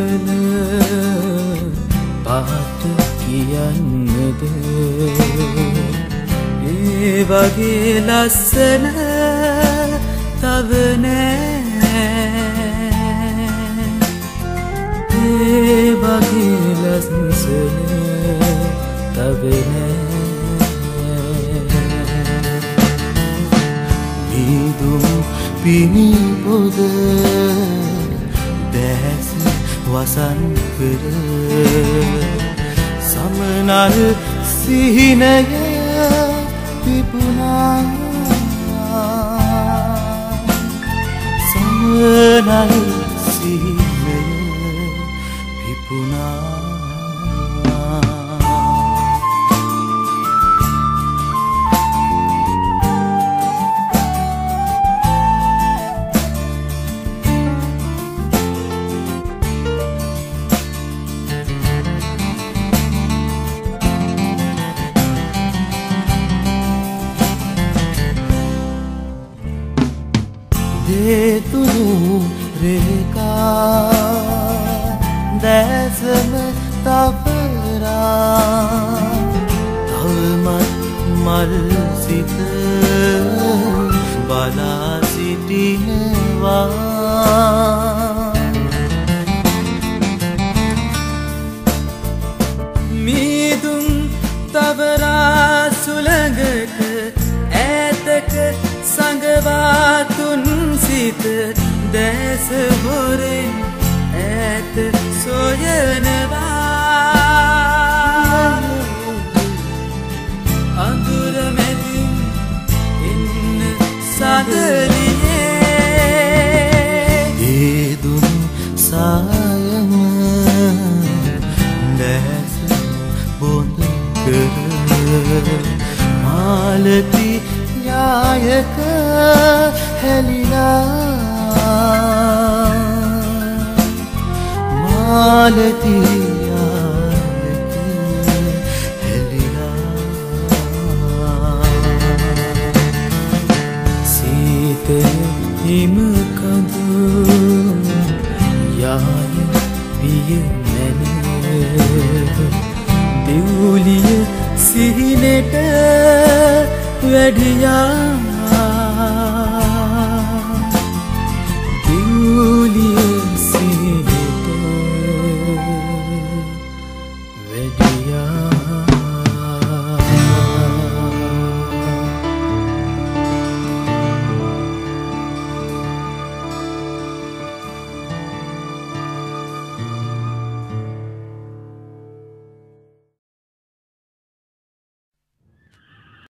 වන පහත කියන්නද? ඒ වගේ ලස්සන තවනෑ ඒ වගේ ලස්සන තවනෑ පිදුම් පිණි පොදේ වසන් කර සමනල් සිහිනය පිපුනා දේතුරු රේකා දැසම තපරා තවමත් මල් සිත බලා සිටිනවා. දැස හොරෙන් ඇත සොයනවා. අඳුර මැදින් එන්න සඳලියේ ඒදුම් සායම දැස බොඳ කර මාලති යායක හැලිලා මාලති යායක හැලිලා සීත හිමකඳු යාය පිය මැන. දෙවුලිය සිහිනට වැඩියා